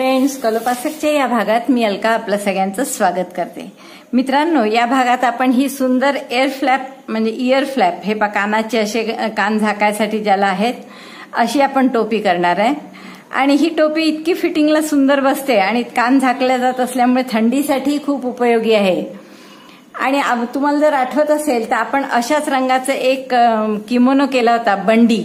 Friends कलोपासकच्या या भागात मी अलका आपलं सगळ्यांचं स्वागत करते. मित्रांनो या भागात आपण ही सुंदर एअर फ्लॅप म्हणजे इयर फ्लॅप हे पा कानाचे असे कान झाकायसाठी ज्याला आहेत अशी आपण टोपी करणार आहे. आणि ही टोपी इतकी फिटिंगला सुंदर बसते आणि कान झाकल्या जात असल्यामुळे थंडीसाठी खूप उपयोगी आहे. आणि तुम्हाला जर आठवत असेल तर आपण अशाच रंगाचं एक किमोनो केला होता बंडी.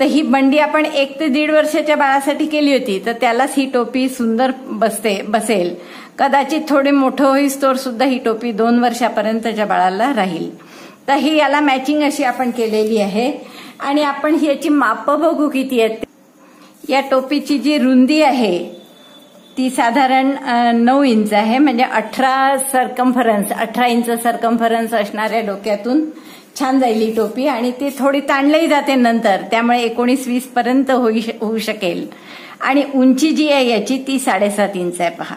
तर ही बंडी आपण एक ते दीड वर्षाच्या बाळासाठी केली होती. तर त्यालाच ही टोपी सुंदर बसते बसेल. कदाचित थोडे मोठं होईस सुद्धा ही टोपी दोन वर्षापर्यंतच्या बाळाला राहील. तर ही याला मॅचिंग अशी आपण केलेली आहे. आणि आपण याची मापं बघू किती आहेत. या टोपीची जी रुंदी आहे ती साधारण नऊ इंच आहे. म्हणजे अठरा सरकम्फरन्स अठरा इंच सरकम्फरन्स असणाऱ्या डोक्यातून छान जाईल ही टोपी आणि ती थोडी ताणलंही जाते नंतर. त्यामुळे एकोणीस वीस पर्यंत होऊ शकेल. आणि उंची जी आहे याची ती साडेसात इंच आहे पहा.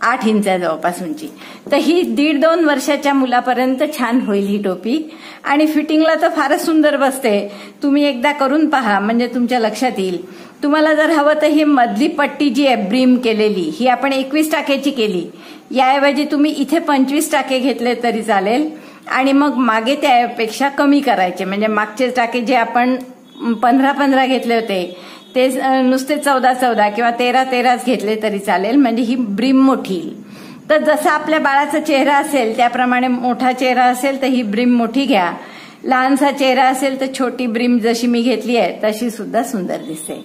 आठ इंच आहे जवळपास उंची. तर ही दीड दोन वर्षाच्या मुलापर्यंत छान होईल ही टोपी. आणि फिटिंगला तर फारच सुंदर बसते. तुम्ही एकदा करून पहा म्हणजे तुमच्या लक्षात येईल. तुम्हाला जर हवं तर ही मधली पट्टी जी आहे ब्रीम केलेली ही आपण एकवीस टाक्याची केली. याऐवजी तुम्ही इथे पंचवीस टाके घेतले तरी चालेल. आणि मग मागे त्यापेक्षा कमी करायचे. म्हणजे मागचे टाके जे आपण पंधरा पंधरा घेतले होते ते नुसते चौदा चौदा किंवा तेरा तेराच घेतले तरी चालेल. म्हणजे ही ब्रीम मोठी तर जसा आपल्या बाळाचा चेहरा असेल त्याप्रमाणे मोठा चेहरा असेल तर ही ब्रीम मोठी घ्या. लहानसा चेहरा असेल तर छोटी ब्रीम जशी मी घेतली आहे तशी सुद्धा सुंदर दिसते.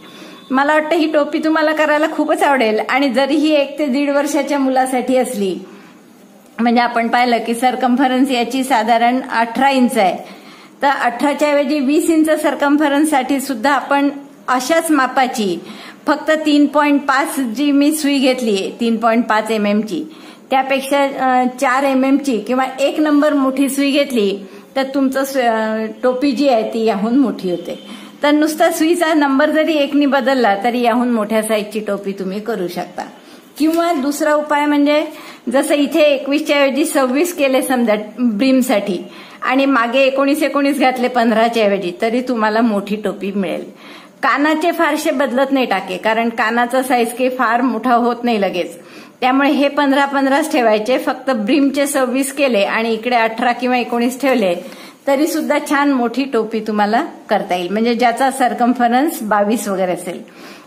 मला वाटतं ही टोपी तुम्हाला करायला खूपच आवडेल. आणि जरी ही एक ते दीड वर्षाच्या मुलासाठी असली म्हणजे आपण पाहिलं की सरकम्फरन्स याची साधारण अठरा इंच आहे. तर अठराच्या ऐवजी वीस इंच सरकम्फरन्ससाठी सुद्धा आपण अशाच मापाची फक्त तीन पॉईंट पाच जी मी सुई घेतली आहे तीन पॉईंट पाच एम एमची त्यापेक्षा चार एम एमची किंवा एक नंबर मोठी सुई घेतली तर तुमचं टोपी जी आहे ती याहून मोठी होते. तर नुसता सुईचा नंबर जरी एकनी बदलला तरी याहून मोठ्या साईजची टोपी तुम्ही करू शकता. किंवा दुसरा उपाय म्हणजे जसं इथे एकवीसच्या ऐवजी सव्वीस केले समजा ब्रीमसाठी आणि मागे एकोणीस एकोणीस घातले पंधराच्या ऐवजी तरी तुम्हाला मोठी टोपी मिळेल. कानाचे फारसे बदलत नाही टाके कारण कानाचा साईज काही फार मोठा होत नाही लगेच. त्यामुळे हे पंधरा पंधराच ठेवायचे फक्त ब्रीमचे सव्वीस केले आणि इकडे अठरा किंवा एकोणीस ठेवले तरी सुद्धा छान मोठी टोपी तुम्हाला करता येईल. म्हणजे ज्याचा सरकम्फरन्स बावीस वगैरे असेल.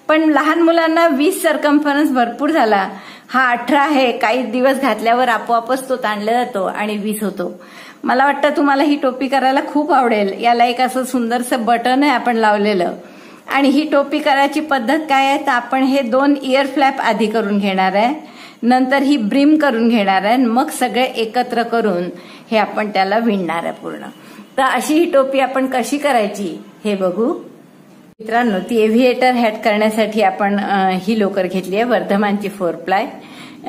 पण लहान मुलांना वीस सरकम्फरन्स भरपूर झाला. हा अठरा आहे काही दिवस घातल्यावर आपोआपच तो ताणला जातो आणि वीस होतो. मला वाटतं तुम्हाला ही टोपी करायला खूप आवडेल. याला एक असं सुंदरसं बटन आहे आपण लावलेलं. आणि ही टोपी करायची पद्धत काय आहे? तर आपण हे दोन इयर फ्लॅप आधी करून घेणार आहे. नंतर ही ब्रीम करून घेणार आहे. मग सगळे एकत्र करून हे आपण त्याला विणणार आहे पूर्ण. तर अशी ही टोपी आपण कशी करायची? हे बघू. मित्रांनो ती एव्हिएटर हॅट करण्यासाठी आपण ही लोकर घेतली आहे वर्धमानची फोर प्लाय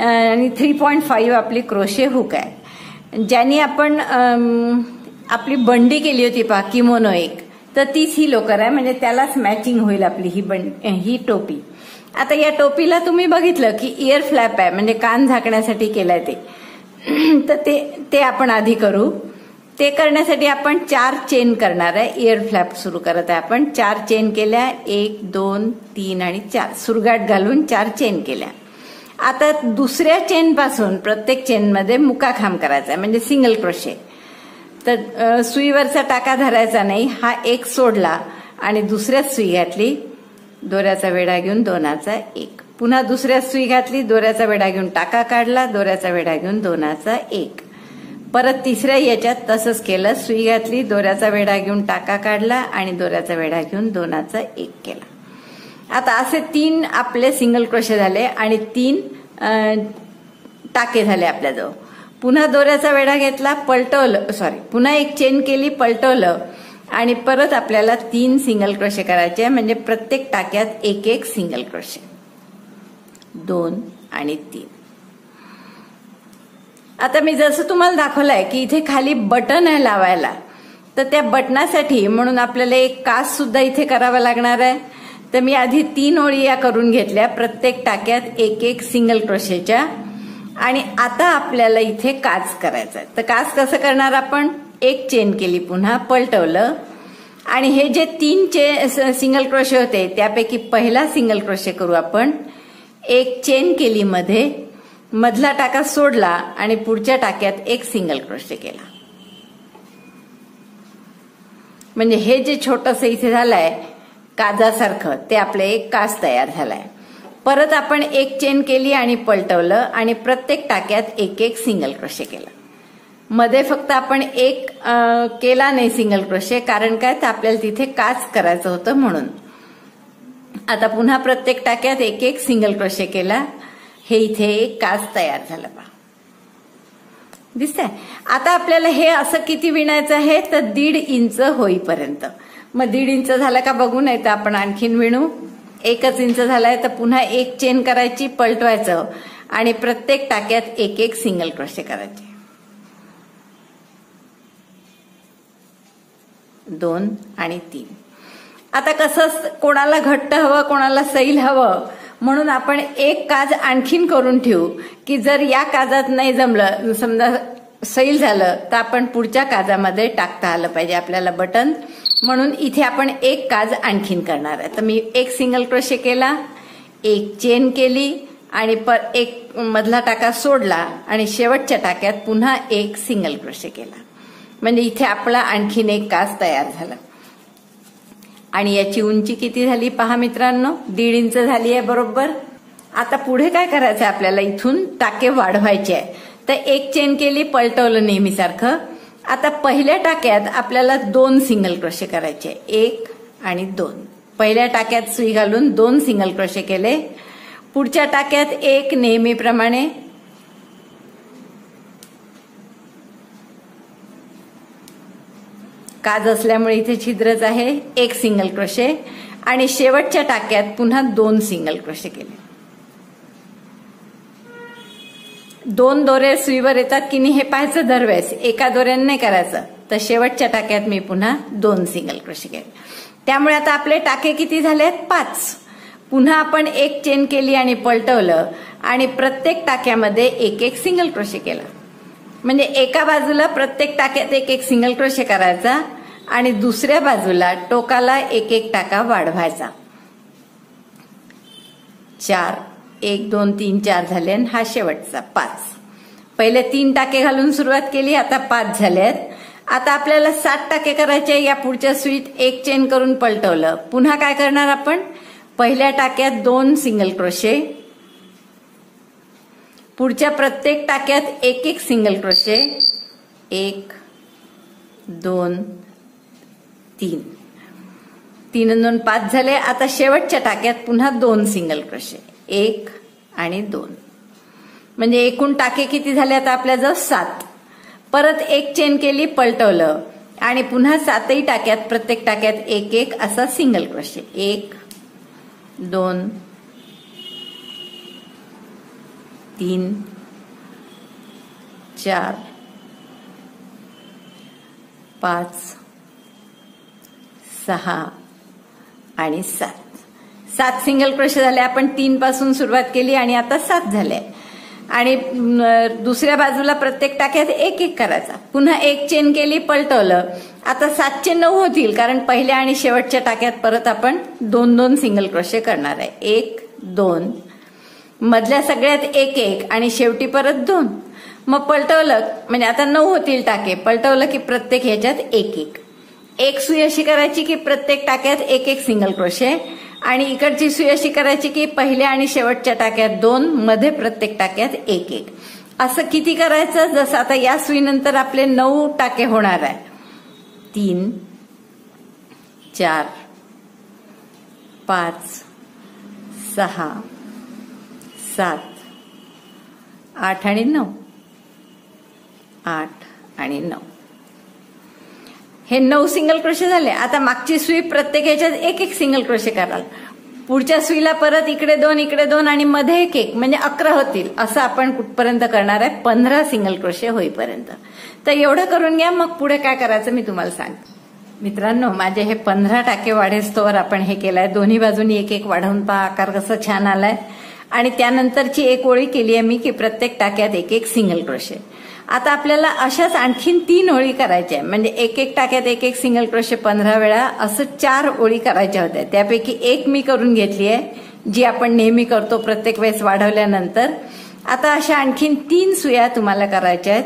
आणि थ्री पॉईंट फाईव्ह आपली क्रोशे हुक आहे. ज्यांनी आपण आपली बंडी केली होती पा किमोनो एक तर तीच ही लोकर आहे म्हणजे त्यालाच मॅचिंग होईल आपली ही बंड ही टोपी. आता या टोपीला तुम्ही बघितलं की इयर फ्लॅप आहे म्हणजे कान झाकण्यासाठी केलंय ते. तर ते ते आपण आधी करू. ते करण्यासाठी आपण चार चेन करणार आहे. इयर फ्लॅप सुरू करत आहे आपण. चार चेन केल्या. एक दोन तीन आणि चार. सुरगाट घालून चार चेन केल्या. आता दुसऱ्या चेनपासून प्रत्येक चेनमध्ये मुकाखांब करायचा आहे. म्हणजे सिंगल क्रोशे तर सुईवरचा टाका धरायचा नाही. हा एक सोडला आणि दुसऱ्याच सुई घातली. दोऱ्याचा वेढा घेऊन दोनाचा एक. पुन्हा दुसऱ्या सुई घातली. दोऱ्याचा वेढा घेऊन टाका काढला. दोऱ्याचा वेढा घेऊन दोनाचा एक. परत तिसऱ्या याच्यात तसंच केलं. सुई घातली दोऱ्याचा वेढा घेऊन टाका काढला आणि दोऱ्याचा वेढा घेऊन दोनाचा एक केला. आता असे तीन आपले सिंगल क्रोशे झाले आणि तीन टाके झाले आपल्याजवळ. पुन्हा दोऱ्याचा वेढा घेतला पलटवलं सॉरी पुन्हा एक चेन केली पलटवलं आणि परत आपल्याला तीन सिंगल क्रोशे करायचे म्हणजे प्रत्येक टाक्यात एक एक सिंगल क्रोशे दोन आणि तीन. आता मी जसं तुम्हाला दाखवलंय की इथे खाली बटन आहे लावायला तर त्या बटनासाठी म्हणून आपल्याला एक कास सुद्धा इथे करावा लागणार आहे. तर मी आधी तीन ओळी या करून घेतल्या प्रत्येक टाक्यात एक एक सिंगल क्रोशेच्या आणि आता आपल्याला इथे काच करायचा तर काच कसं करणार आपण? एक चेन केली पुन्हा पलटवलं. आणि हे जे तीन चे सिंगल क्रोशे होते त्यापैकी पहिला सिंगल क्रोशे करू आपण. एक चेन केली मध्ये मधला टाका सोडला आणि पुढच्या टाक्यात एक सिंगल क्रोशे केला. म्हणजे हे जे छोटस इथे झालंय काजासारखं ते आपलं एक कास तयार झालाय. परत आपण एक चेन केली आणि पलटवलं आणि प्रत्येक टाक्यात एक एक सिंगल क्रोशे केलं. मध्ये फक्त आपण एक केला नाही सिंगल क्रोशे कारण काय? तर आपल्याला तिथे काच करायचं होतं म्हणून. आता पुन्हा प्रत्येक टाक्यात एक एक सिंगल क्रोशे केला. हे इथे एक काच तयार झालं पा दिसतंय? आता आपल्याला हे असं किती विणायचं आहे? तर दीड इंच होईपर्यंत. मग दीड इंच झालं का बघू नये तर आपण आणखीन विणू. एकच इंच झालाय तर पुन्हा एक चेन करायची पलटवायचं. आणि प्रत्येक टाक्यात एक एक सिंगल क्रोशे करायचे. दोन आणि तीन. आता कसं कोणाला घट्ट हवं कोणाला सैल हवं म्हणून आपण एक काज आणखीन करून ठेवू की जर या काजात नाही जमलं समजा सैल झालं तर आपण पुढच्या काजामध्ये टाकता आलं पाहिजे आपल्याला बटन. म्हणून इथे आपण एक काज आणखीन करणार आहे. तर मी एक सिंगल क्रोशे केला एक चेन केली आणि पर एक मधला टाका सोडला आणि शेवटच्या टाक्यात पुन्हा एक सिंगल क्रोशे केला. म्हणजे इथे आपला आणखीन एक काज तयार झाला. आणि याची उंची किती झाली पहा मित्रांनो? दीड इंच झाली आहे बरोबर? आता पुढे काय करायचं आपल्याला? इथून टाके वाढवायचे आहे. तर एक चेन केली पलटवलं नेहमीसारखं. आता पहिल्या टाक्यात आपल्याला दोन सिंगल क्रोशे करायचे. एक आणि दोन. पहिल्या टाक्यात सुई घालून दोन सिंगल क्रोशे केले. पुढच्या टाक्यात एक नेहमीप्रमाणे. काज असल्यामुळे इथे छिद्रच आहे. एक सिंगल क्रोशे आणि शेवटच्या टाक्यात पुन्हा दोन सिंगल क्रोशे केले. दोन दोरे सुईवर येतात की नाही हे पाहायचं दरवेळेस. एका दोऱ्याने नाही करायचं. तर शेवटच्या टाक्यात मी पुन्हा दोन सिंगल क्रोशे केले. त्यामुळे आता आपले टाके किती झाले पाच. पुन्हा आपण एक चेन केली आणि पलटवलं. आणि प्रत्येक टाक्यामध्ये एक एक सिंगल क्रोशे केला. म्हणजे एका बाजूला प्रत्येक टाक्यात एक एक सिंगल क्रोशे करायचा. आणि दुसऱ्या बाजूला टोकाला एक एक टाका वाढवायचा. चार एक दोन तीन चार झाले आणि हा शेवटचा पाच. पहिले तीन टाके घालून सुरुवात केली आता पाच झाल्यात आता आपल्याला सात टाके करायचे या पुढच्या स्वीट एक चेन करून पलटवलं. पुन्हा काय करणार आपण? पहिल्या टाक्यात दोन सिंगल क्रोशे पुढच्या प्रत्येक टाक्यात एक एक सिंगल क्रोशे एक दोन तीन. तीन दोन पाच झाले. आता शेवटच्या टाक्यात पुन्हा दोन सिंगल क्रोशे एक आणि दोन. म्हणजे एकूण टाके किती झाले? आता आपल्याजवळ सात. परत एक चेन केली पलटवलं. आणि पुन्हा सातही टाक्यात प्रत्येक टाक्यात एक एक असा सिंगल क्रोशे एक दोन तीन चार पाच सहा आणि सात. सात सिंगल क्रोशे झाले. आपण तीन पासून सुरुवात केली आणि आता सात झाले. आणि दुसऱ्या बाजूला प्रत्येक टाक्यात एक एक करायचा. पुन्हा एक चेन केली पलटवलं. आता सातचे नऊ होतील कारण पहिल्या आणि शेवटच्या टाक्यात परत आपण दोन दोन सिंगल क्रोशे करणार आहे. एक दोन. मधल्या सगळ्यात एक एक आणि शेवटी परत दोन. मग पलटवलं म्हणजे आता नऊ होतील टाके. पलटवलं की प्रत्येक ह्याच्यात एक एक. एक सुई अशी करायची की प्रत्येक टाक्यात एक एक सिंगल क्रोशे आणि इकडची सुई अशी करायची की पहिल्या आणि शेवटच्या टाक्यात दोन मध्ये प्रत्येक टाक्यात एक एक. असं किती करायचं? जसं आता या सुईनंतर आपले नऊ टाके होणार आहे. तीन चार पाच सहा सात आठ आणि नऊ. आठ आणि नऊ. हे नऊ सिंगल क्रोशे झाले. आता मागची सुई प्रत्येक ह्याच्यात एक एक सिंगल क्रोशे कराल. पुढच्या सुईला परत इकडे दोन इकडे दोन आणि मध्ये एक एक म्हणजे अकरा होतील. असं आपण कुठपर्यंत करणार आहे? पंधरा सिंगल क्रोशे होईपर्यंत. तर एवढं करून घ्या मग पुढे काय करायचं मी तुम्हाला सांगते. मित्रांनो माझे हे पंधरा टाके वाढेस्तोवर आपण हे केलंय. दोन्ही बाजूनी एक एक वाढवून पहा आकार कसं छान आलाय. आणि त्यानंतरची एक ओळी केली आहे मी की प्रत्येक टाक्यात एक एक सिंगल क्रोशे आता आपल्याला अशाच आणखीन तीन ओळी करायच्या आहे. म्हणजे एक एक टाक्यात एक एक सिंगल क्रोशे पंधरा वेळा असं चार ओळी करायच्या होत्या. त्यापैकी एक मी करून घेतली आहे जी आपण नेहमी करतो प्रत्येक वेळेस वाढवल्यानंतर. आता अशा आणखीन तीन सुया तुम्हाला करायच्या आहेत.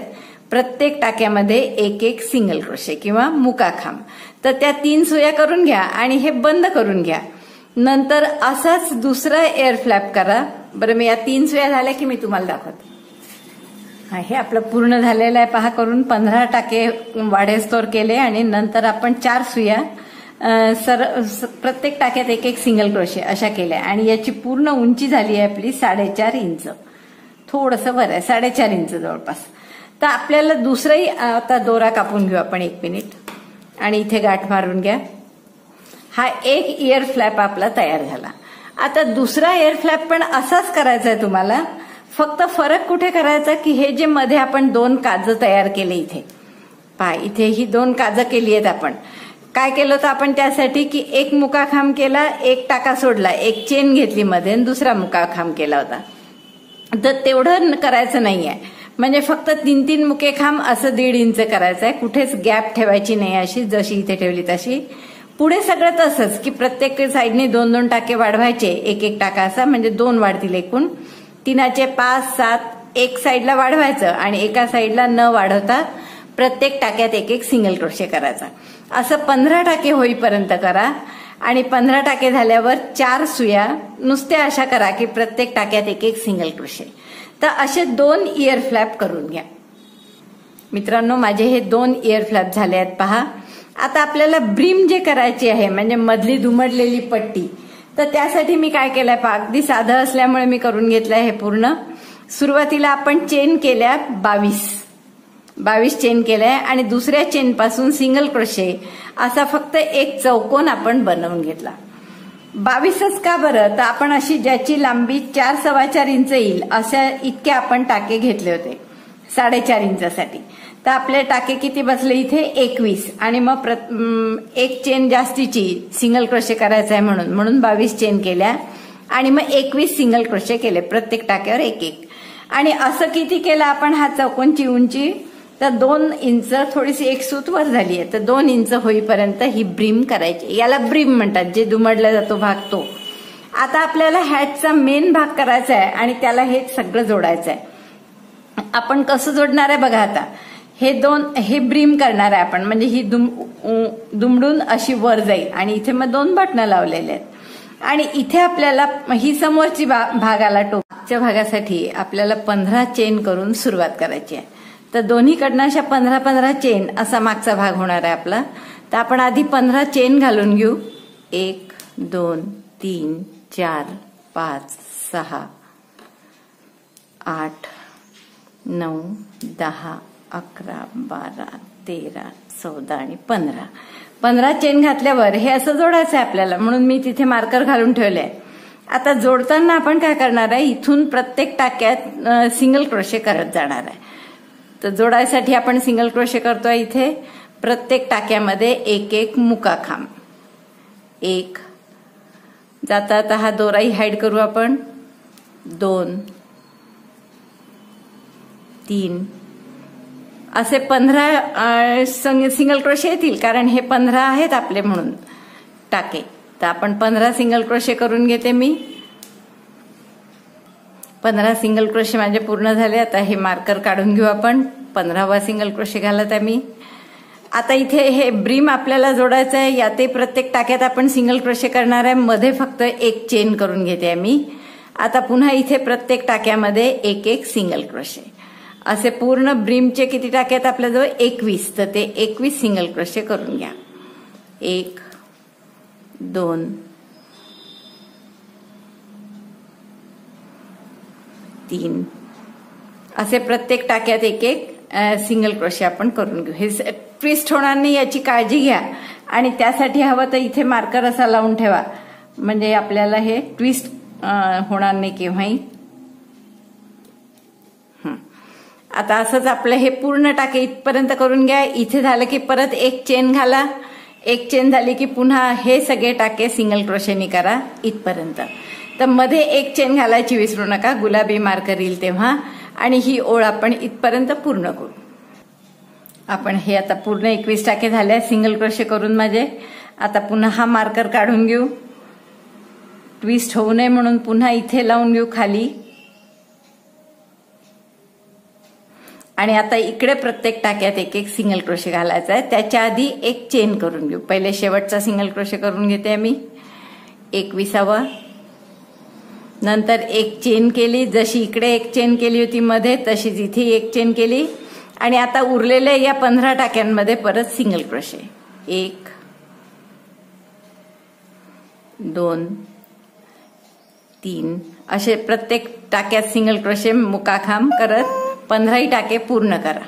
प्रत्येक टाक्यामध्ये एक एक सिंगल क्रोशे किंवा मुकाखांब. तर त्या तीन सुया करून घ्या आणि हे बंद करून घ्या. नंतर असाच दुसरा एअर फ्लॅप करा. बरं मी या तीन सुया झाल्या की मी तुम्हाला दाखवते. हे आपलं पूर्ण झालेलं आहे पहा करून पंधरा टाके वाढेस्तोर केले आणि नंतर आपण चार सुया सर प्रत्येक टाक्यात एक एक सिंगल क्रोशे अशा केल्या. आणि याची पूर्ण उंची झाली आहे आपली साडेचार इंच. थोडंसं बरं आहे साडेचार इंच जवळपास. तर आपल्याला दुसराही आता दोरा कापून घेऊ आपण एक मिनिट आणि इथे गाठ मारून घ्या. हा एक इयर फ्लॅप आपला तयार झाला. आता दुसरा एअर फ्लॅप पण असाच करायचा आहे तुम्हाला. फक्त फरक कुठे करायचा की हे जे मध्ये आपण दोन काजं तयार केले इथे? पहा इथे ही दोन काजं केली आहेत आपण. काय केलं होतं आपण त्यासाठी की एक मुकाखांब केला एक टाका सोडला एक चेन घेतली मध्ये आणि दुसरा मुकाखांब केला होता. तर तेवढं करायचं नाही आहे म्हणजे फक्त तीन तीन मुके खांब असं दीड इंच करायचं आहे कुठेच गॅप ठेवायची नाही अशी जशी इथे ठेवली तशी. पुढे सगळं तसंच की प्रत्येक साईडने दोन दोन टाके वाढवायचे एक एक टाका असा म्हणजे दोन वाढतील एकूण. तीनाचे पाच सात एक साईडला वाढवायचं आणि एका साईडला न वाढवता प्रत्येक टाक्यात एक एक सिंगल क्रोशे करायचा. असं पंधरा टाके होईपर्यंत करा आणि पंधरा टाके झाल्यावर चार सुया नुसत्या अशा करा की प्रत्येक टाक्यात एक एक सिंगल क्रोशे तर असे दोन इयर फ्लॅप करून घ्या. मित्रांनो माझे हे दोन इयर फ्लॅप झाले आहेत पहा. आता आपल्याला ब्रीम जे करायची आहे म्हणजे मधली धुमडलेली पट्टी तर त्यासाठी मी काय केलंय पहा अगदी साधं असल्यामुळे मी करून घेतलंय हे पूर्ण. सुरुवातीला आपण चेन केल्या बावीस. बावीस चेन केलंय आणि दुसऱ्या चेन पासून सिंगल क्रोशे असा फक्त एक चौकोन आपण बनवून घेतला. बावीसच का बरं? तर आपण अशी ज्याची लांबी चार सव्वा चार इंच येईल अशा इतके आपण टाके घेतले होते साडेचार इंचासाठी. तर आपले टाके किती बसले? इथे एकवीस. आणि मग एक चेन जास्तीची सिंगल क्रोशे करायचा आहे म्हणून. म्हणून बावीस चेन केल्या. आणि मग एकवीस सिंगल क्रोशे केले. प्रत्येक टाक्यावर एक एक. आणि असं किती केलं आपण? हा चौकोनची उंची. तर दोन इंच थोडीशी एक सूत वर झाली आहे तर दोन इंच होईपर्यंत ही ब्रीम करायची. याला ब्रीम म्हणतात जे दुमडला जातो भाग तो आता आपल्याला हॅटचा मेन भाग करायचा आहे आणि त्याला हे सगळं जोडायचं आहे आपण कसं जोडणार आहे बघा आता. हे दोन हे ब्रीम करणार आहे आपण. म्हणजे ही दुम दुमडून अशी वर जाईल. आणि इथे मग दोन बटणं लावलेले आहेत. आणि इथे आपल्याला ही समोरची भागाला टोकच्या भागासाठी आपल्याला पंधरा चेन करून सुरुवात करायची आहे. तर दोन्हीकडनं अशा पंधरा पंधरा चेन असा मागचा भाग होणार आहे आपला. तर आपण आधी पंधरा चेन घालून घेऊ. एक दोन तीन चार पाच सहा आठ नऊ दहा अकरा बारा तेरा चौदा आणि पंधरा. पंधरा चेन घातल्यावर हे असं जोडायचं आहे आपल्याला म्हणून मी तिथे मार्कर घालून ठेवलंय. आता जोडताना आपण काय करणार आहे? इथून प्रत्येक टाक्यात सिंगल क्रोशे करत जाणार आहे. तर जोडायसाठी आपण सिंगल क्रोशे करतोय इथे. प्रत्येक टाक्यामध्ये एक एक मुका खांब एक. जाता आता हा दोराही हाईड करू आपण. दोन. तीन. असे पंधरा सिंगल क्रोशे येतील कारण हे पंधरा आहेत आपले म्हणून टाके. तर आपण पंधरा सिंगल क्रोशे करून घेते मी. पंधरा सिंगल क्रोशे माझे पूर्ण झाले आता हे मार्कर काढून घेऊ आपण. पंधरावा सिंगल क्रोशे घालत आहे मी. आता इथे हे ब्रीम आपल्याला जोडायचं आहे यातही प्रत्येक टाक्यात आपण सिंगल क्रोशे करणार आहे. मध्ये फक्त एक चेन करून घेते आहे मी. आता पुन्हा इथे प्रत्येक टाक्यामध्ये एक एक सिंगल क्रोशे असे पूर्ण ब्रीमचे किती टाक्यात आपल्याजवळ? एकवीस. तर ते एकवीस सिंगल क्रोशे करून घ्या. एक दोन तीन. असे प्रत्येक टाक्यात एक एक सिंगल क्रोशे आपण करून घेऊ. हे ट्विस्ट होणार नाही याची काळजी घ्या. आणि त्यासाठी हवं तर इथे मार्कर असा लावून ठेवा. म्हणजे आपल्याला हे ट्विस्ट होणार नाही केव्हाही. आता असंच आपलं हे पूर्ण टाके इथपर्यंत करून घ्या. इथे झालं की परत एक चेन घाला. एक चेन झाली की पुन्हा हे सगळे टाके सिंगल क्रोशेनी करा इथपर्यंत. तर मध्ये एक चेन घालायची विसरू नका. गुलाबी मार्कर येईल तेव्हा. आणि ही ओळ आपण इथपर्यंत पूर्ण करू. आपण हे आता पूर्ण एकवीस टाके झाले सिंगल क्रोशे करून माझे. आता पुन्हा हा मार्कर काढून घेऊ. ट्विस्ट होऊ नये म्हणून पुन्हा इथे लावून घेऊ खाली. आणि आता इकडे प्रत्येक टाक्यात एक एक सिंगल क्रोशे घालायचा आहे. त्याच्या आधी एक चेन करून घेऊ. पहिले शेवटचा सिंगल क्रोशे करून घेते मी एकविसावा. नंतर एक चेन केली. जशी इकडे एक चेन केली होती मध्ये तशीच इथे एक चेन केली. आणि आता उरलेल्या या पंधरा टाक्यांमध्ये परत सिंगल क्रोशे एक दोन तीन. असे प्रत्येक टाक्यात सिंगल क्रोशे मुकाखाम करत पंधराही टाके पूर्ण करा.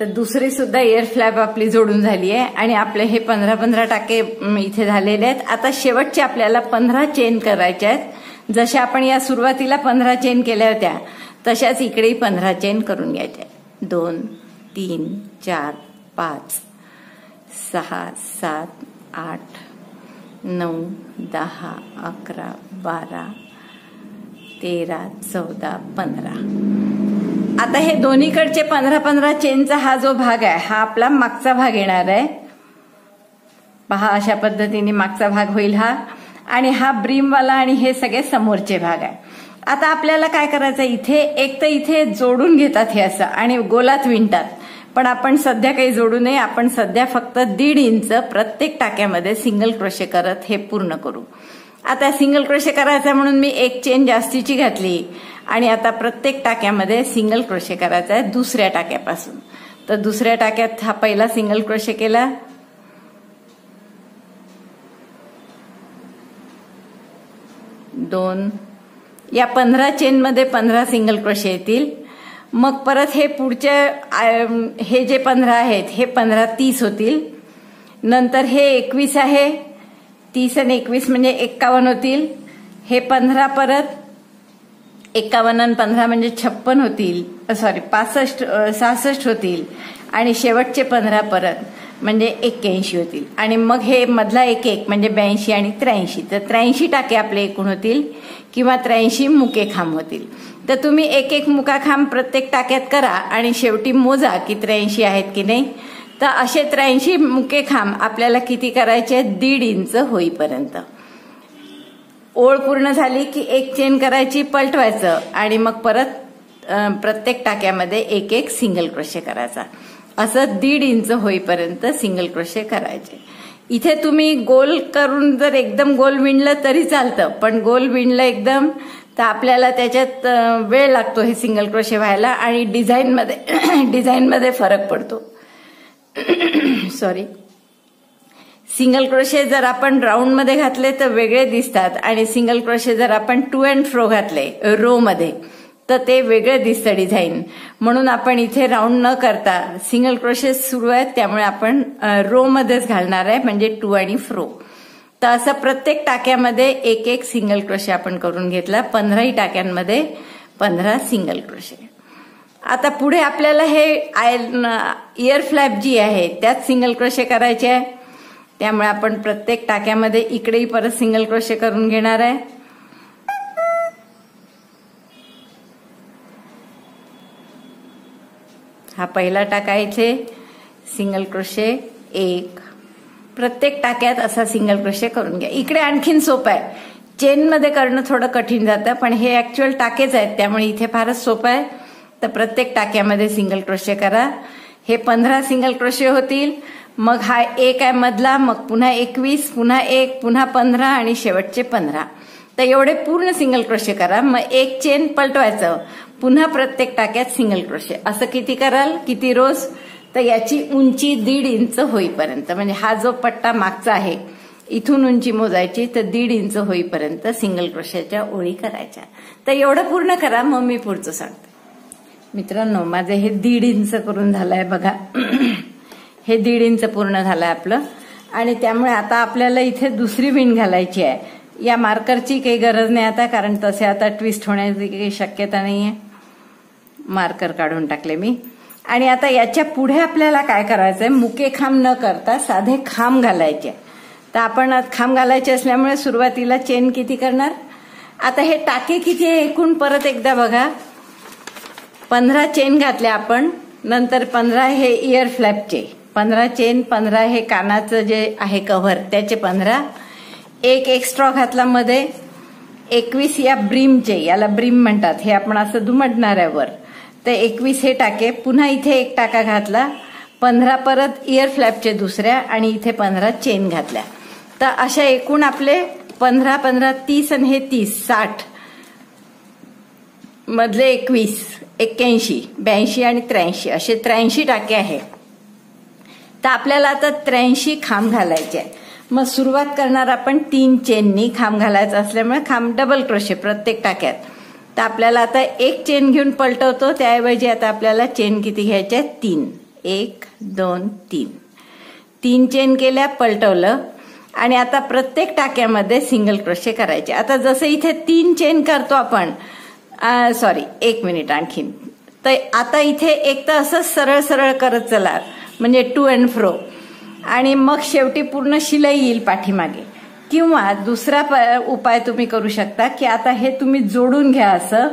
तर दुसरी सुद्धा एअर फ्लॅप आपली जोडून झाली आहे आणि आपले हे पंधरा पंधरा टाके इथे झालेले आहेत. आता शेवटचे आपल्याला पंधरा चेन करायचे आहेत. जशा आपण या सुरुवातीला पंधरा चेन केल्या होत्या तशाच इकडेही पंधरा चेन करून घ्यायच्या दोन तीन चार पाच सहा सात आठ नऊ दहा अकरा बारा तेरा चौदा पंधरा. आता हे दोन्हीकडचे पंधरा पंधरा चेनचा हा जो भाग आहे हा आपला मागचा भाग येणार आहे. पहा अशा पद्धतीने मागचा भाग होईल हा. आणि हा ब्रीमवाला आणि हे सगळे समोरचे भाग आहे. आता आपल्याला काय करायचं इथे एक तर इथे जोडून घेतात हे असं आणि गोलात विणतात. पण आपण सध्या काही जोडू नये आपण सध्या फक्त दीड इंच प्रत्येक टाक्यामध्ये सिंगल क्रोशे करत हे पूर्ण करू. आता सिंगल क्रोशे करायचा म्हणून मी एक चेन जास्तीची घातली. आणि आता प्रत्येक टाक्यामध्ये सिंगल क्रोशे करायचा आहे दुसऱ्या टाक्यापासून. तर दुसऱ्या टाक्यात हा पहिला सिंगल क्रोशे केला. दोन. या पंधरा चेनमध्ये पंधरा सिंगल क्रोशे येतील. मग परत हे पुढचे हे जे पंधरा आहेत हे पंधरा तीस होतील. नंतर हे एकवीस आहे. तीस आणि एकवीस म्हणजे एक्कावन्न होतील. हे पंधरा परत एक्कावन्न आणि पंधरा म्हणजे छप्पन होतील. सॉरी पासष्ट सहासष्ट होतील. आणि शेवटचे पंधरा परत म्हणजे एक्क्याऐंशी होतील. आणि मग हे मधला एक एक म्हणजे ब्याऐंशी आणि त्र्याऐंशी. तर त्र्याऐंशी टाके आपले एकूण होतील किंवा त्र्याऐंशी मुके खांब होतील. तर तुम्ही एक एक मुकाखांब प्रत्येक टाक्यात करा आणि शेवटी मोजा की त्र्याऐंशी आहेत की नाही. तर असे त्र्याऐंशी मुके खांब आपल्याला किती करायचे? दीड इंच होईपर्यंत. ओळ पूर्ण झाली की एक चेन करायची पलटवायचं आणि मग परत प्रत्येक टाक्यामध्ये एक एक सिंगल क्रोशे करायचा. असं दीड इंच होईपर्यंत सिंगल क्रोशे करायचे. इथे तुम्ही गोल करून जर एकदम गोल विणलं तरी चालतं पण गोल विणलं एकदम तर आपल्याला त्याच्यात वेळ लागतो हे सिंगल क्रोशे व्हायला आणि डिझाईनमध्ये डिझाईनमध्ये फरक पडतो. सॉरी सिंगल क्रोशे जर आपण राऊंडमध्ये घातले तर वेगळे दिसतात आणि सिंगल क्रोशे जर आपण टू अँड फ्रो घातले रो मध्ये तर ते वेगळे दिसतं डिझाईन म्हणून आपण इथे राऊंड न करता सिंगल क्रोशे सुरू आहेत त्यामुळे आपण रो मध्येच घालणार आहे म्हणजे टू आणि फ्रो तर असं प्रत्येक टाक्यामध्ये एक एक सिंगल क्रोशे आपण करून घेतला पंधराही टाक्यांमध्ये पंधरा सिंगल क्रोशे आता पुढे आपल्याला हे आय इयर फ्लॅप जी आहे त्यात सिंगल क्रोशे करायचे आहे. त्यामुळे आपण प्रत्येक टाक्यामध्ये इकडेही परत सिंगल क्रोशे करून घेणार आहे. हा पहिला टाका इथे सिंगल क्रोशे एक. प्रत्येक टाक्यात असा सिंगल क्रोशे करून घ्या. इकडे आणखीन सोपं आहे. चेनमध्ये करणं थोडं कठीण जातं पण हे ऍक्च्युअल टाकेच आहेत त्यामुळे इथे फारच सोपं आहे. तर प्रत्येक टाक्यामध्ये सिंगल क्रोशे करा. हे पंधरा सिंगल क्रोशे होतील. मग हा एक आहे मधला मग पुन्हा एकवीस पुन्हा एक पुन्हा पंधरा आणि शेवटचे पंधरा. तर एवढे पूर्ण सिंगल क्रोशे करा. मग एक चेन पलटवायचं. पुन्हा प्रत्येक टाक्यात सिंगल क्रोशे असं किती कराल? किती रोज? तर याची उंची दीड इंच होईपर्यंत. म्हणजे हा जो पट्टा मागचा आहे इथून उंची मोजायची तर दीड इंच होईपर्यंत सिंगल क्रोशाच्या ओळी करायच्या. तर एवढं पूर्ण करा मग मी पुढचं सांगते. मित्रांनो माझे हे दीड इंच करून झालंय बघा. हे दीड इंच पूर्ण झालंय आपलं. आणि त्यामुळे आता आपल्याला इथे दुसरी विण घालायची आहे. या मार्करची काही गरज नाही आता कारण तसे आता ट्विस्ट होण्याची काही शक्यता नाहीये. मार्कर काढून टाकले मी. आणि आता याच्यापुढे आपल्याला काय करायचंय? मुके खांब न करता साधे खांब घालायचे. तर तर आपण खांब घालायचे असल्यामुळे सुरुवातीला चेन किती करणार? आता हे टाके किती आहे एकूण? परत एकदा बघा. पंधरा चेन घातल्या आपण नंतर पंधरा हे इयर फ्लॅपचे पंधरा चेन पंधरा हे कानाचं जे आहे कव्हर त्याचे पंधरा. एक एक्स्ट्रा घातला मध्ये. एकवीस या ब्रीमचे याला ब्रीम म्हणतात. हे आपण असं दुमडणाऱ्यावर तर एकवीस हे टाके. पुन्हा इथे एक टाका घातला. पंधरा परत इयर फ्लॅपचे दुसऱ्या आणि इथे पंधरा चेन घातल्या. तर अशा एकूण आपले पंधरा पंधरा तीस आणि हे तीस साठ. मधले एकवीस एक्क्याऐंशी ब्याऐंशी आणि त्र्याऐंशी असे त्र्याऐंशी टाके आहेत. तर आपल्याला आता त्र्याऐंशी खांब घालायचे आहे मग सुरुवात करणार आपण तीन चेननी खांब घालायचं असल्यामुळे खांब डबल क्रोशे प्रत्येक टाक्यात. तर आपल्याला आता एक चेन घेऊन पलटवतो त्याऐवजी आता आपल्याला चेन किती घ्यायच्या तीन. एक दोन तीन. तीन चेन केल्या पलटवलं. आणि आता प्रत्येक टाक्यामध्ये सिंगल क्रोशे करायचे. आता जसं इथे तीन चेन करतो आपण सॉरी एक मिनिट आणखीन. तर आता इथे एक तर असं सरळ सरळ करत चला म्हणजे टू अँड फ्रो आणि मग शेवटी पूर्ण शिलाई येईल पाठीमागे. किंवा दुसरा उपाय तुम्ही करू शकता की आता हे तुम्ही जोडून घ्या असं.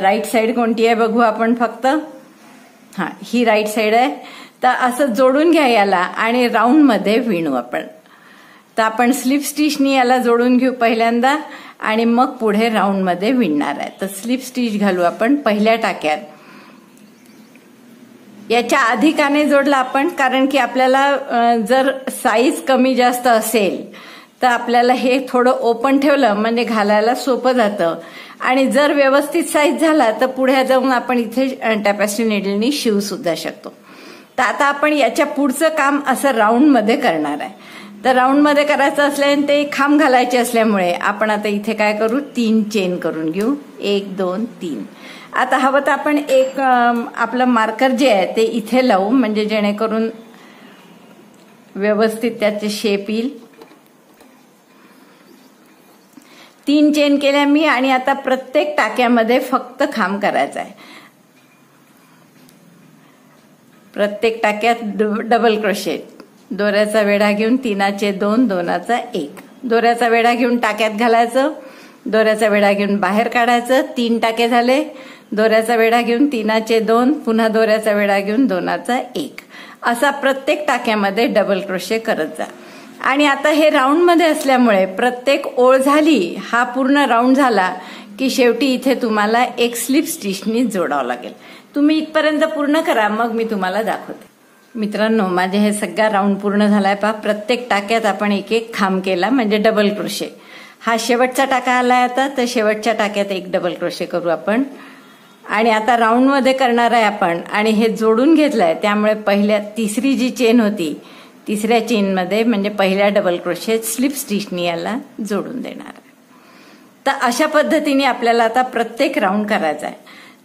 राईट साईड कोणती आहे बघू आपण फक्त. हा ही राईट साईड आहे. तर असं जोडून घ्या याला आणि राऊंडमध्ये विणू आपण. तर आपण स्लिप स्टिचनी याला जोडून घेऊ पहिल्यांदा. आणि मग पुढे राऊंडमध्ये विणणार आहे. तर स्लिप स्टिच घालू आपण पहिल्या टाक्यात. याच्या आधी काने जोडला आपण कारण की आपल्याला जर साईज कमी जास्त असेल तर आपल्याला हे थोडं ओपन ठेवलं म्हणजे घालायला सोपं जातं. आणि जर व्यवस्थित साईज झाला तर पुढे जाऊन आपण इथे टॅपॅसिटी निडलनी शिवू सुद्धा शकतो. तर आता आपण याच्या पुढचं काम असं राऊंडमध्ये करणार आहे. तर राऊंडमध्ये करायचं असल्याने ते खांब घालायचे असल्यामुळे आपण आता इथे काय करू? तीन चेन करून घेऊ. एक दोन तीन. आता हवं तर आपण एक आपलं मार्कर जे आहे ते इथे लावू. म्हणजे जेणेकरून व्यवस्थित त्याचे शेप येईल. तीन चेन केल्या मी आणि आता प्रत्येक टाक्यामध्ये फक्त खांब करायचा आहे. प्रत्येक टाक्यात डबल क्रोशेट दोऱ्याचा वेढा घेऊन तीनाचे दोन दोनाचा एक. दोऱ्याचा वेढा घेऊन टाक्यात घालायचं. दोऱ्याचा वेढा घेऊन बाहेर काढायचं. तीन टाके झाले. दोऱ्याचा वेढा घेऊन तीनाचे दोन पुन्हा दोऱ्याचा वेढा घेऊन दोनाचा एक. असा प्रत्येक टाक्यामध्ये डबल क्रोशे करत जा. आणि आता हे राऊंडमध्ये असल्यामुळे प्रत्येक ओळ झाली हा पूर्ण राऊंड झाला की शेवटी इथे तुम्हाला एक स्लिप स्टिचनी जोडावं लागेल. तुम्ही इथपर्यंत पूर्ण करा मग मी तुम्हाला दाखवते. मित्रांनो माझे हे सगळा राऊंड पूर्ण झालाय पहा. प्रत्येक टाक्यात आपण एक एक खांब केला म्हणजे डबल क्रोशे हा शेवटचा टाका आलाय आता तर शेवटच्या टाक्यात एक डबल क्रोशे करू आपण. आणि आता राऊंडमध्ये करणार आहे आपण आणि हे जोडून घेतलंय. त्यामुळे पहिल्या तिसरी जी चेन होती तिसऱ्या चेनमध्ये म्हणजे पहिल्या डबल क्रोशे स्लिप स्टिचनी याला जोडून देणार आहे. तर अशा पद्धतीने आपल्याला आता प्रत्येक राऊंड करायचा आहे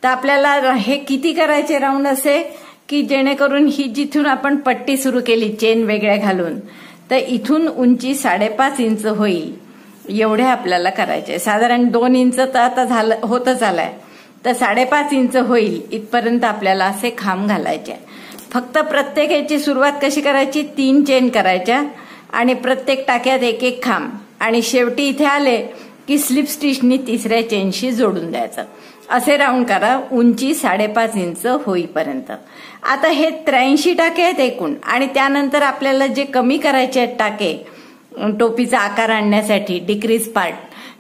तर आपल्याला हे किती करायचे राऊंड असे? की जेणेकरून ही जिथून आपण पट्टी सुरू केली चेन वेगळ्या घालून तर इथून उंची साडेपाच इंच होईल. एवढे आपल्याला करायचे. साधारण दोन इंच तर आता झालं होतच आलाय तर साडेपाच इंच होईल इथपर्यंत आपल्याला असे खांब घालायचे. फक्त प्रत्येक याची सुरुवात कशी करायची? तीन चेन करायच्या आणि प्रत्येक टाक्यात एक एक खांब. आणि शेवटी इथे आले की स्लिप स्टिचनी तिसऱ्या चेनशी जोडून द्यायचं. असे राऊंड करा उंची साडेपाच इंच होईपर्यंत. आता हे त्र्याऐंशी टाके आहेत एकूण. आणि त्यानंतर आपल्याला जे कमी करायचे आहेत टाके टोपीचा आकार आणण्यासाठी डिक्रीज पार्ट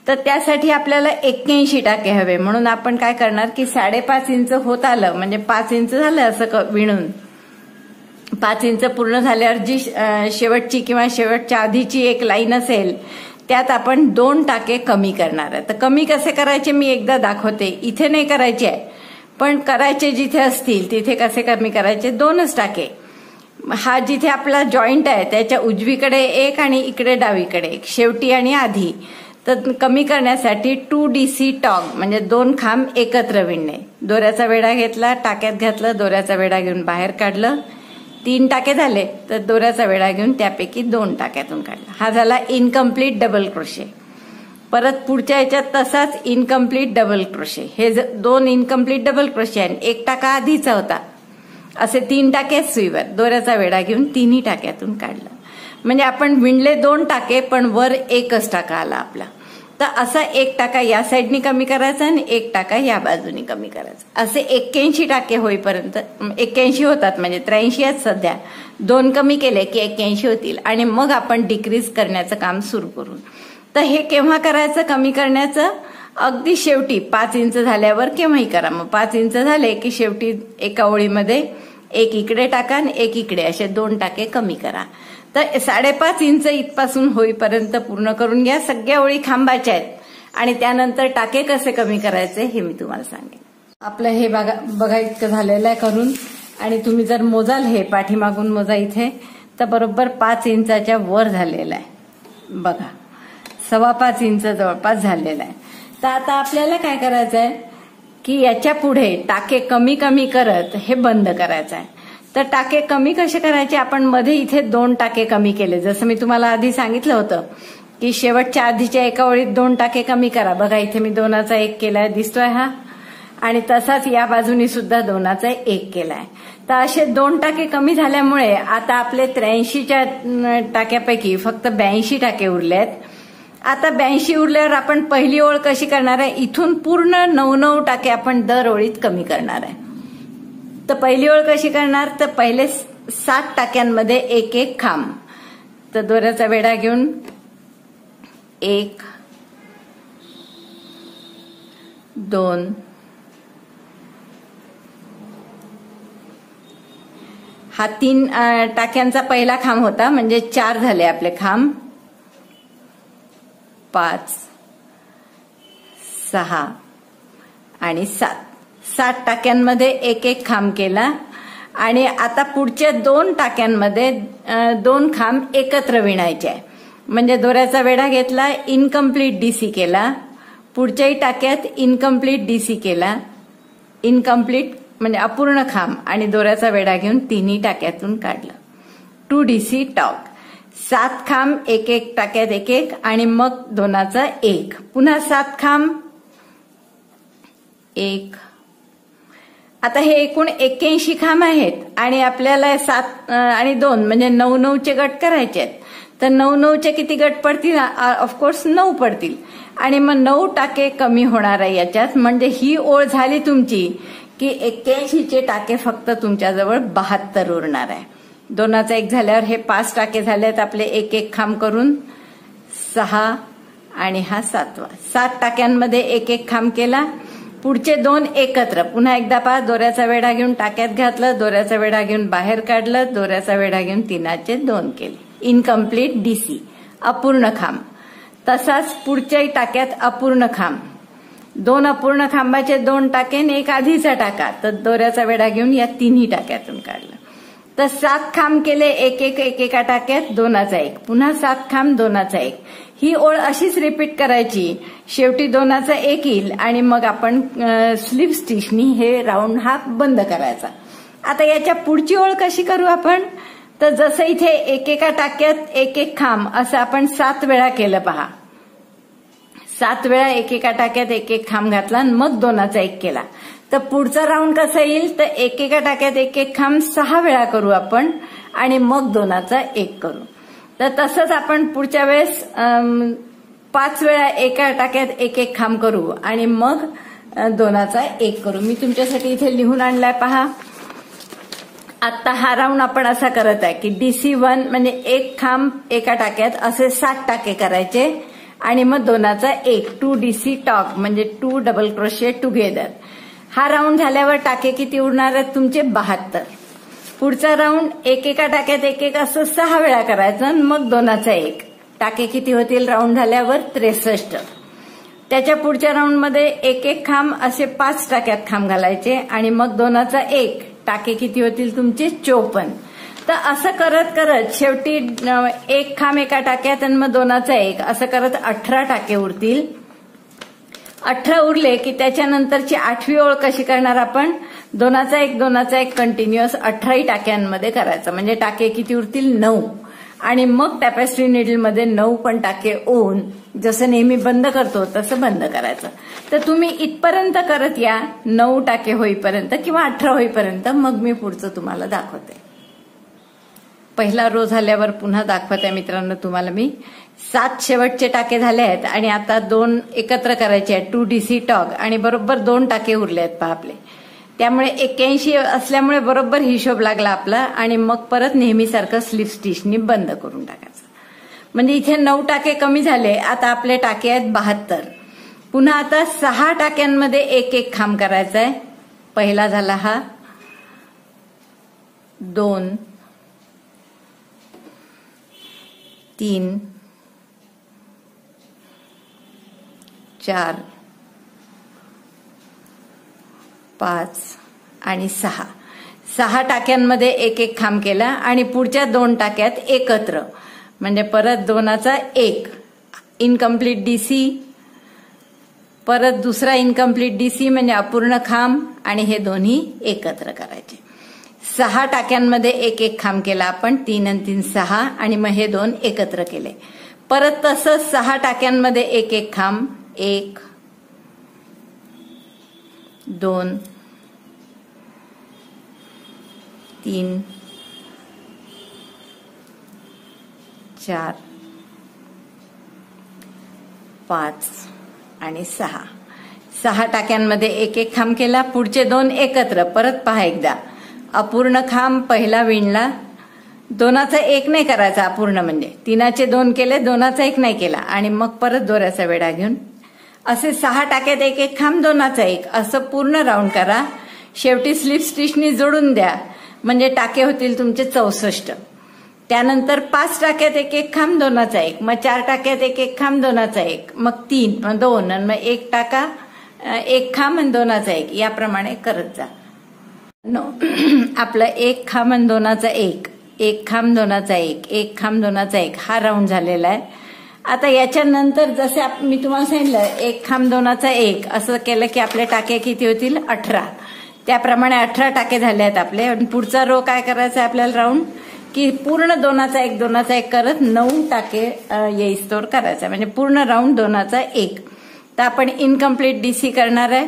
तर त्यासाठी आपल्याला एक्क्याऐंशी टाके हवे. म्हणून आपण काय करणार की साडेपाच इंच होत आलं म्हणजे पाच इंच झालं असं विणून. पाच इंच पूर्ण झाल्यावर जी शेवटची किंवा शेवटच्या आधीची एक लाईन असेल त्यात आपण दोन टाके कमी करणार आहे. तर कमी कसे करायचे मी एकदा दाखवते. इथे नाही करायचे आहे. पण करायचे जिथे असतील तिथे कसे कमी करायचे? दोनच टाके. हा जिथे आपला जॉईंट आहे त्याच्या उजवीकडे एक आणि इकडे डावीकडे एक. शेवटी आणि आधी. तर कमी करण्यासाठी टू डी सी टॉग म्हणजे दोन खांब एकत्र विणणे. दोऱ्याचा वेढा घेतला टाक्यात घातलं दोऱ्याचा वेढा घेऊन बाहेर काढलं. तीन टाके झाले तर दोऱ्याचा वेढा घेऊन त्यापैकी दोन टाक्यातून काढला. हा झाला इनकम्प्लीट डबल क्रोशे परत पुढच्या याच्यात तसाच इनकम्प्लीट डबल क्रोशे हे दोन इनकम्प्लीट डबल क्रोशे आहे एक टाका आधीचा होता. असे तीन टाके सुईवर. दोऱ्याचा वेळा घेऊन तिन्ही टाक्यातून काढलं. म्हणजे आपण विणले दोन टाके पण वर एकच टाका आला आपला. तर असा एक टाका या साईडनी कमी करायचा आणि एक टाका या बाजूनी कमी करायचा. असे एक्क्याऐंशी टाके होईपर्यंत एक्क्याऐंशी होतात म्हणजे त्र्याऐंशी आहेत सध्या. दोन कमी केले की एक्क्याऐंशी होतील आणि मग आपण डिक्रीज करण्याचं काम सुरू करू. तर हे केव्हा करायचं? कमी करण्याचं? अगदी शेवटी पाच इंच झाल्यावर केव्हाही करा. मग पाच इंच झाले की शेवटी एका ओळीमध्ये एक इकडे टाका आणि एक इकडे असे दोन टाके कमी करा. तर साडेपाच इंच इथपासून होईपर्यंत पूर्ण करून घ्या. सगळ्या ओळी खांबाच्या आहेत. आणि त्यानंतर टाके कसे कमी करायचे हे मी तुम्हाला सांगेन. आपलं हे बघा बघा इतकं झालेलं आहे करून. आणि तुम्ही जर मोजाल हे पाठीमागून मोजा इथे तर बरोबर पाच इंचाच्या वर झालेलं आहे. बघा सव्वा पाच इंच जवळपास झालेला आहे. तर आता आपल्याला काय करायचं आहे की याच्यापुढे टाके कमी कमी करत हे बंद करायचं आहे तर टाके कमी कसे करायचे? आपण मध्ये इथे दोन टाके कमी केले. जसं मी तुम्हाला आधी सांगितलं होतं की शेवटच्या आधीच्या एका ओळीत दोन टाके कमी करा. बघा इथे मी दोनाचा एक केलाय दिसतोय हा? आणि तसाच या बाजूनी सुद्धा दोनाचा एक केलाय. तर असे दोन टाके कमी झाल्यामुळे आता आपले त्र्याऐंशीच्या टाक्यापैकी फक्त ब्याऐंशी टाके उरले आहेत आता ब्याऐंशी उरल्यावर आपण पहिली ओळ कशी करणार आहे? इथून पूर्ण नऊ नऊ टाके आपण दर ओळीत कमी करणार आहे. तर पहिली ओळ कशी करणार? तर पहिले सात टाक्यांमध्ये एक एक खांब. तर दोऱ्याचा वेढा घेऊन एक दोन हा तीन टाक्यांचा पहिला खांब होता म्हणजे चार झाले आपले खांब. पाच सहा आणि सात. सात टाक्यांमध्ये एक एक खांब केला. आणि आता पुढच्या दोन टाक्यांमध्ये दोन खांब एकत्र विणायचे. म्हणजे दोऱ्याचा वेढा घेतला इनकम्प्लीट डीसी केला. पुढच्याही टाक्यात इनकम्प्लीट डीसी केला. इनकम्प्लीट म्हणजे अपूर्ण खांब आणि दोऱ्याचा वेढा घेऊन तिन्ही टाक्यातून काढलं. टू डीसी टॉक सात खांब एक एक टाक्यात एक एक आणि मग दोनाचा एक. पुन्हा सात खांब. एक आता हे एकूण एक्क्याऐंशी खांब आहेत आणि आपल्याला सात आणि दोन म्हणजे नऊ नऊचे गट करायचे आहेत. तर नऊ नऊचे किती गट पडतील? ऑफकोर्स नऊ पडतील. आणि मग नऊ टाके कमी होणार आहे याच्यात. म्हणजे ही ओळ झाली तुमची की एक्क्याऐंशीचे टाके फक्त तुमच्याजवळ बहात्तर उरणार आहे. दोनाचा एक झाल्यावर हे पाच टाके झालेत आपले एक एक खांब करून सहा आणि हा सातवा. सात टाक्यांमध्ये एक एक खांब केला. पुढचे दोन एकत्र. पुन्हा एकदा पहा दोऱ्याचा वेढा घेऊन टाक्यात घातलं दोऱ्याचा वेढा घेऊन बाहेर काढलं दोऱ्याचा वेढा घेऊन तिनाचे दोन केले. इनकम्प्लीट डीसी अपूर्ण खांब. तसाच पुढच्याही टाक्यात अपूर्ण खांब. दोन अपूर्ण खांबाचे दोन टाके आणि एक आधीचा टाका. तर दोऱ्याचा वेढा घेऊन या तिन्ही टाक्यातून काढलं. तर सात खांब केले एक एक एकेका टाक्यात दोनाचा एक. पुन्हा सात खांब दोनाचा एक. ही ओळ अशीच रिपीट करायची. शेवटी दोनाचा एक येईल आणि मग आपण स्लीप स्टिचनी हे राऊंड हा बंद करायचा. आता याच्या पुढची ओळ कशी करू आपण? तर जसं इथे एकेका टाक्यात एक एक खांब असं आपण सात वेळा केलं पहा. सात वेळा एकेका टाक्यात एक एक खांब घातला आणि मग दोनाचा एक केला. तर पुढचा राऊंड कसा येईल? तर एकेका टाक्यात एक एक खांब सहा वेळा करू आपण आणि मग दोनाचा एक करू. तर तसंच आपण पुढच्या वेळेस पाच वेळा एका टाक्यात एक एक खांब करू आणि मग दोनाचा एक करू. मी तुमच्यासाठी इथे लिहून आणलाय पहा. आता हा राऊंड आपण असा करत आहे की डीसी वन म्हणजे एक खांब एका टाक्यात असे सात टाके करायचे आणि मग दोनाचा एक. टू डीसी टॉक म्हणजे टू डबल क्रोशे टुगेदर हा राऊंड झाल्यावर टाके किती उरणार आहेत? तुमचे बहात्तर. पुढचा राऊंड एकेका टाक्यात एक एक असं सहा वेळा करायचं आणि मग दोनाचा एक. टाके किती होतील राऊंड झाल्यावर त्रेसष्ट. त्याच्या पुढच्या राऊंडमध्ये एक एक खांब असे पाच टाक्यात खांब घालायचे आणि मग दोनाचा एक. टाके किती होतील तुमचे चोपन्न. तर असं करत करत शेवटी एक खांब एका टाक्यात आणि मग दोनाचा एक. असं करत अठरा टाके उरतील. अठरा उरले की त्याच्यानंतरची आठवी ओळ कशी करणार आपण? दोनाचा एक दोनाचा एक कंटिन्युअस अठराही टाक्यांमध्ये करायचं. म्हणजे टाके किती उरतील? नऊ. आणि मग टॅपेस्ट्री निडलमध्ये नऊ पण टाके ओन जसं नेहमी बंद करतो तसं बंद करायचं. तर तुम्ही इथपर्यंत करत या. नऊ टाके होईपर्यंत किंवा अठरा होईपर्यंत मग मी पुढचं तुम्हाला दाखवते. पहिला रो झाल्यावर पुन्हा दाखवते मित्रांनो तुम्हाला मी. सात शेवटचे टाके झाले आहेत आणि आता दोन एकत्र करायचे आहेत. टू डी सी टॉग आणि बरोबर दोन टाके उरले आहेत पहा आपले. त्यामुळे एक्क्याऐंशी असल्यामुळे बरोबर हिशोब लागला आपला आणि मग परत नेहमीसारखं स्लिप स्टिचनी बंद करून टाकायचं. म्हणजे इथे नऊ टाके कमी झाले आता आपले टाके आहेत बहात्तर. पुन्हा आता सहा टाक्यांमध्ये एक एक खांब करायचा आहे पहिला झाला हा. दोन. तीन. चार. पाच आणि सहा. सहा टाक्यांमध्ये एक एक खांब केला आणि पुढच्या दोन टाक्यात एकत्र. म्हणजे परत दोनाचा एक. इनकम्प्लीट डीसी परत दुसरा इनकम्प्लीट डीसी म्हणजे अपूर्ण खांब आणि हे दोन्ही एकत्र करायचे. सहा टाक्यांमध्ये एक एक खांब केला आपण तीन आणि तीन सहा आणि मग हे दोन एकत्र केले. परत तसंच सहा टाक्यांमध्ये एक एक खांब एक दोन तीन चार पाच आणि सहा. सहा टाक्यांमध्ये एक एक खांब केला पुढचे दोन एकत्र. परत पहा एकदा. अपूर्ण खांब पहिला विणला. दोनाचा एक नाही करायचा अपूर्ण म्हणजे. तीनाचे दोन केले दोनाचा एक नाही केला. आणि मग परत दोऱ्याचा वेढा घेऊन असे सहा टाक्यात एक एक खांब दोनाचा एक. असं पूर्ण राऊंड करा. शेवटी स्लिप स्टिचनी जोडून द्या. म्हणजे टाके होतील तुमचे चौसष्ट. त्यानंतर पाच टाक्यात एक एक खांब दोनाचा एक. मग चार टाक्यात एक एक खांब दोनाचा एक. मग तीन मग दोन आणि मग एक टाका एक खांब आणि दोनाचा एक. याप्रमाणे करत जा. नो आपलं एक खांब आणि दोनाचा एक. एक खांब दोनाचा एक. एक खांब दोनाचा एक. हा राऊंड झालेला आहे. आता याच्यानंतर जसे मी तुम्हाला सांगितलं एक खांब दोनाचा एक असं केलं की आपले टाके किती होतील? अठरा. त्याप्रमाणे अठरा टाके झाले आहेत आपले. आणि पुढचा रो काय करायचा आहे आपल्याला राऊंड की पूर्ण दोनाचा एक दोनाचा एक करत नऊ टाके येईस्तोर करायचा म्हणजे पूर्ण राऊंड दोनाचा एक. तर आपण इनकम्प्लीट डीसी करणार आहे.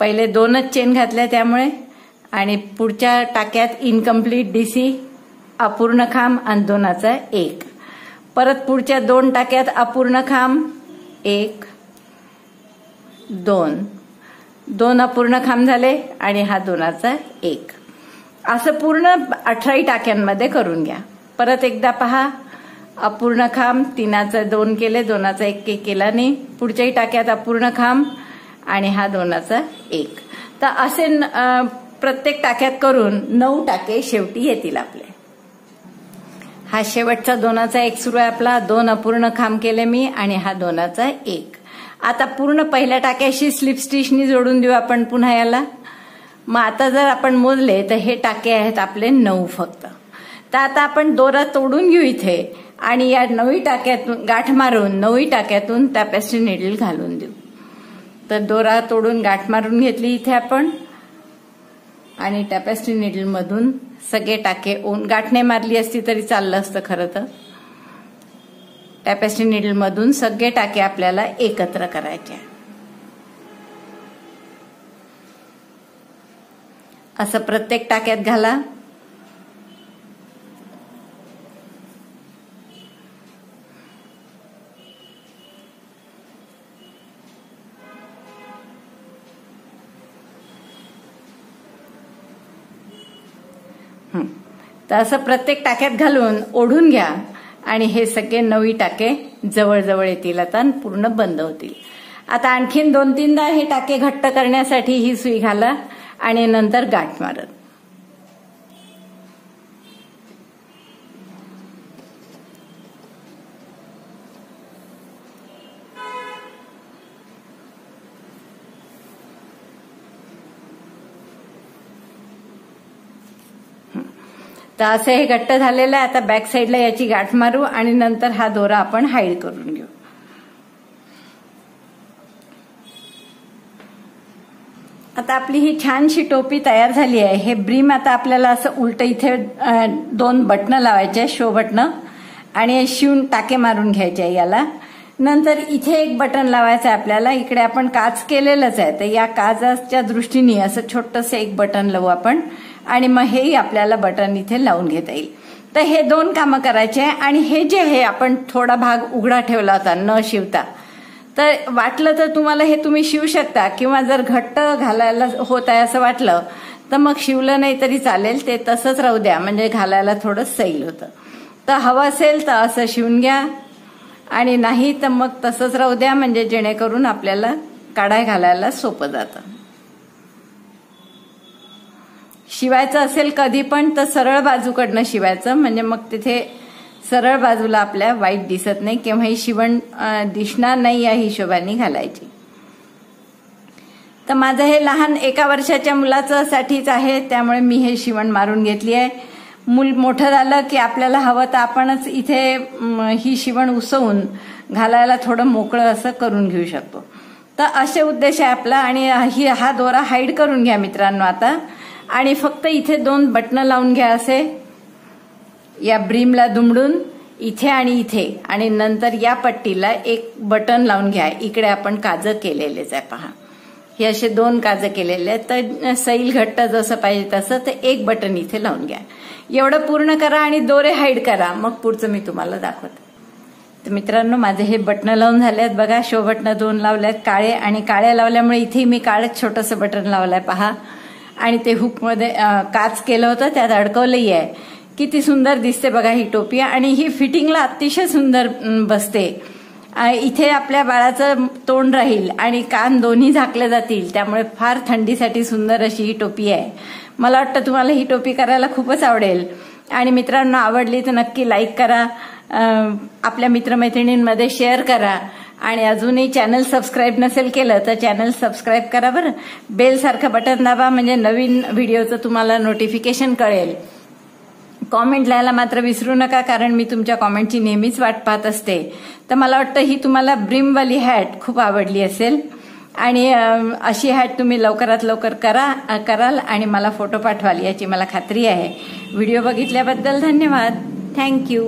पहिले दोनच चेन घातल्या त्यामुळे. आणि पुढच्या टाक्यात इनकम्प्लीट डीसी अपूर्ण खांब आणि दोनाचा एक. परत पुढच्या दोन टाक्यात अपूर्ण खांब. एक दोन. दोन अपूर्ण खांब झाले आणि हा दोनाचा एक. असं पूर्ण अठराही टाक्यांमध्ये करून घ्या. परत एकदा पहा. अपूर्ण खांब तीनाचा दोन केले दोनाचा एक एक केला नाही. पुढच्याही टाक्यात अपूर्ण खांब आणि हा दोनाचा एक. तर असे प्रत्येक टाक्यात करून नऊ टाके शेवटी येतील आपले. हा शेवटचा दोनाचा एक सुरू आहे आपला. दोन अपूर्ण खांब केले मी आणि हा दोनाचा एक. आता पूर्ण पहिल्या टाक्याशी स्लिप स्टिचनी जोडून देऊ आपण पुन्हा याला. मग आता जर आपण मोजले तर हे टाके आहेत आपले नऊ फक्त. तर आता आपण दोरा तोडून घेऊ इथे आणि या नवी टाक्यातून गाठ मारून नवी टाक्यातून टॅपेस्ट्री निडल घालून देऊ. तर दोरा तोडून गाठ मारून घेतली इथे आपण. आणि टॅपेस्ट्री निडलमधून सगळे टाके ओन गाठणे मारली असती तरी चाललं असतं खरं तर. टॅपेस्ट्री निडलमधून सगळे टाके आपल्याला एकत्र करायचे. असं प्रत्येक टाक्यात घाला. तर असं प्रत्येक टाक्यात घालून ओढून घ्या. आणि हे सगळे नवी टाके जवळजवळ येतील. आता पूर्ण बंद होतील. आता आणखीन दोन तीनदा हे टाके घट्ट करण्यासाठी ही सुई घाला आणि नंतर गाठ मारत. तर असं हे घट्ट झालेलं आहे. आता बॅक साईडला याची गाठ मारू आणि नंतर हा दोरा आपण हाईड करून घेऊ. आता आपली ही छानशी टोपी तयार झाली आहे. हे ब्रीम आता आपल्याला असं उलट इथे दोन बटणं लावायचे शो बटणं. आणि शिवून टाके मारून घ्यायचे याला. नंतर इथे एक बटन लावायचं आहे आपल्याला. इकडे आपण काच केलेलंच आहे. तर या काजाच्या दृष्टीने असं छोटंसं एक बटन लावू आपण. आणि मग हेही आपल्याला बटन इथे लावून घेता येईल. तर हे दोन कामं करायचे आणि हे जे आहे आपण थोडा भाग उघडा ठेवला होता न शिवता. तर वाटलं तर तुम्हाला हे तुम्ही शिवू शकता किंवा जर घट्ट घालायला होत आहे असं वाटलं तर मग शिवलं नाही तरी चालेल ते तसंच राहू द्या म्हणजे घालायला थोडं सैल होतं. तर हवं असेल तर असं शिवून घ्या आणि नाही तर मग तसंच राहू द्या म्हणजे जेणेकरून आपल्याला काढाय घालायला सोपं जातं. शिवायचं असेल कधी पण तर सरळ बाजूकडनं शिवायचं. म्हणजे मग तिथे सरळ बाजूला आपल्या वाईट दिसत नाही केव्हाही शिवण दिसणार नाही या हिशोबाने घालायची. तर माझं हे लहान एका वर्षाच्या मुलाचं साठीच आहे त्यामुळे मी हे शिवण मारून घेतली आहे. मूल मोठं झालं की आपल्याला हवं तर आपणच इथे ही शिवण उसवून घालायला थोडं मोकळं असं करून घेऊ शकतो. तर असे उद्देश आहे आपला आणि ही हा दोरा हाईड करून घ्या मित्रांनो आता. आणि फक्त इथे दोन बटणं लावून घ्या असे. या ब्रीमला दुमडून इथे आणि इथे. आणि नंतर या पट्टीला एक बटन लावून घ्या. इकडे आपण काज केलेलेच आहे पहा. हे असे दोन काज केलेले आहेत. तर सैल घट्ट जसं पाहिजे तसं तर एक बटन इथे लावून घ्या. एवढं पूर्ण करा आणि दोरे हाईड करा. मग पुढचं मी तुम्हाला दाखवते. तर मित्रांनो माझे हे बटणं लावून झाले आहेत बघा शो बटणं दोन लावले आहेत काळे आणि काळे लावल्यामुळे इथे मी काळच छोटंसं बटन लावलंय. पहा. आणि ते हुकमध्ये काच केलं होतं त्यात अडकवलंही आहे. किती सुंदर दिसते बघा ही टोपी आणि ही फिटिंगला अतिशय सुंदर बसते. इथे आपल्या बाळाचं तोंड राहील आणि कान दोन्ही झाकले जातील त्यामुळे फार थंडीसाठी सुंदर अशी ही टोपी आहे. मला वाटतं तुम्हाला ही टोपी करायला खूपच आवडेल. आणि मित्रांनो आवडली तर नक्की लाईक करा. आपल्या मित्रमैत्रिणींमध्ये शेअर करा. आणि अजूनही चॅनल सबस्क्राईब नसेल केलं तर चॅनल सबस्क्राईब करा बरं. बेल सारखं बटन दाबा म्हणजे नवीन व्हिडिओचं तुम्हाला नोटिफिकेशन कळेल. कॉमेंट लिहायला मात्र विसरू नका कारण मी तुमच्या कॉमेंटची नेहमीच वाट पाहत असते. तर मला वाटतं ही तुम्हाला ब्रिमवाली हॅट खूप आवडली असेल. आणि अशी हॅट तुम्ही लवकरात लवकर करा कराल आणि मला फोटो पाठवाल याची मला खात्री आहे. व्हिडिओ बघितल्याबद्दल धन्यवाद. थँक्यू